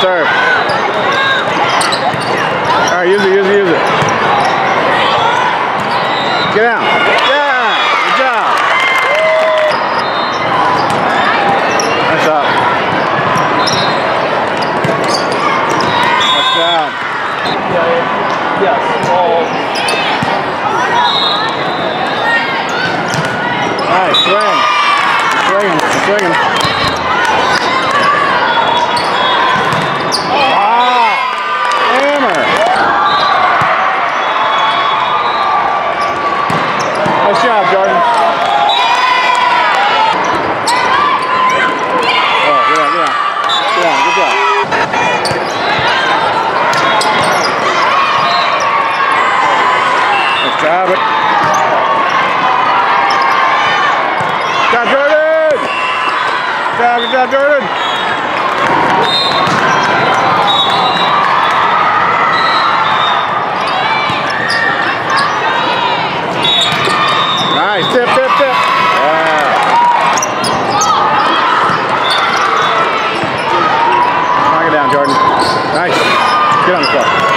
serve. All right, use it, use it, use it. Get down. Yeah, good Yes. Nice job, Jordan. Oh, good job. Jordan! Good job, Jordan! Let's.